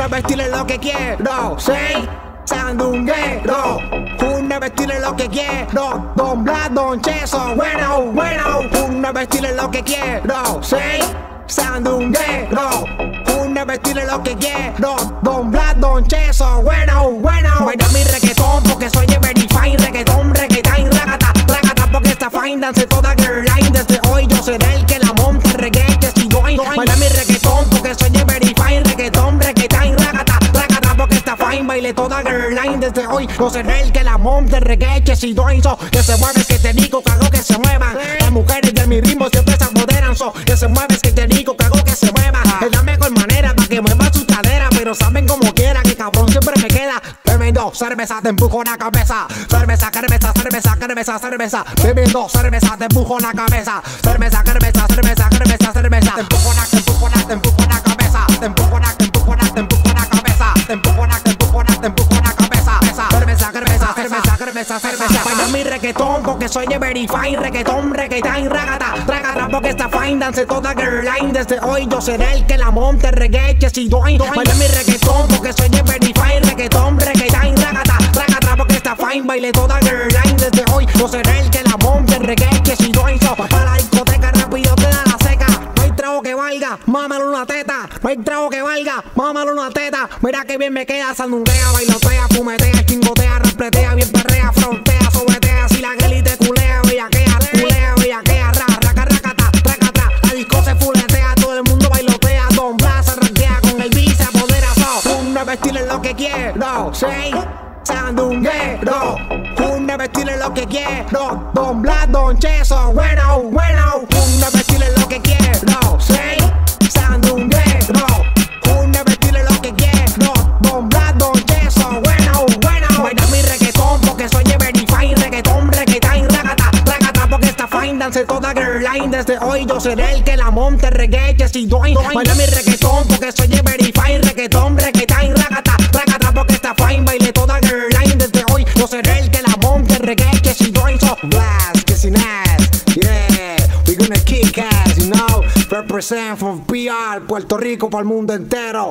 Una vestir lo que quiero, sí. Sandunguero, una vestir lo que quiero, don Blas, don Cheso, bueno, bueno, una vestir lo que quiero, sí. Sandunguero, una vestir lo que quiero, don Blas, don Cheso, bueno, bueno. Baila mi reggaetón porque soy very fine, reggaetón, reggaetón, ragata, ragata porque está fine, dance toda girl line, desde hoy yo seré el que la monte, reggae, que si doy, baila mi reggaetón baile toda girl line, desde hoy yo seré el que la monte, reggae, que si doy, so, que se mueve, que te digo, cago que se muevan, las mujeres de mi ritmo siempre se apoderan, so, que se mueve, que te digo, cago que se mueva, es la mejor manera para que mueva su cadera, pero saben como quiera que cabrón siempre me queda. Bebiendo cerveza, te empujo la cabeza, cerveza, cerveza, cerveza, cerveza, cerveza, bebiendo cerveza, te empujo la cabeza, cerveza, cerveza, cerveza, cerveza, cerveza, cerveza, cerveza, baila mi reggaetón porque soy de verify, reggaetón, reggaetón, ragata, ragata porque está fine, dance toda girl line, desde hoy yo seré el que la monte, reggae, si doy, baila mi reggaetón porque soy de verify, reggaetón, reggaetón, ragata, ragata porque está fine, baile toda girl line, desde hoy yo seré el que la monte, reggae, si doy, so, para la discoteca rápido te da la seca, no hay trago que valga, mámalo una teta, no hay trago que valga, mámalo una teta, mira que bien me queda, sandunguea, bailotea, fumetea, chingotea, repletea, 5, 6, sandunguero. Una vestirle lo que quiero. Don Blas, Don Cheso, bueno, bueno. Una vestirle lo que quiero. 6, sandunguero. Una vestirle lo que quiero. Don Blas, Don Cheso, bueno, bueno. Baila mi reggaetón porque soy Everify. Reggaetón, reggaetón, ragata, ragata. Porque esta fine dance toda girl line. Desde hoy yo seré el que la monte reggae. Que si doy, baila mi reggaetón porque soy Everify. Reggaetón, reggaetón, represent from PR, Puerto Rico para el mundo entero,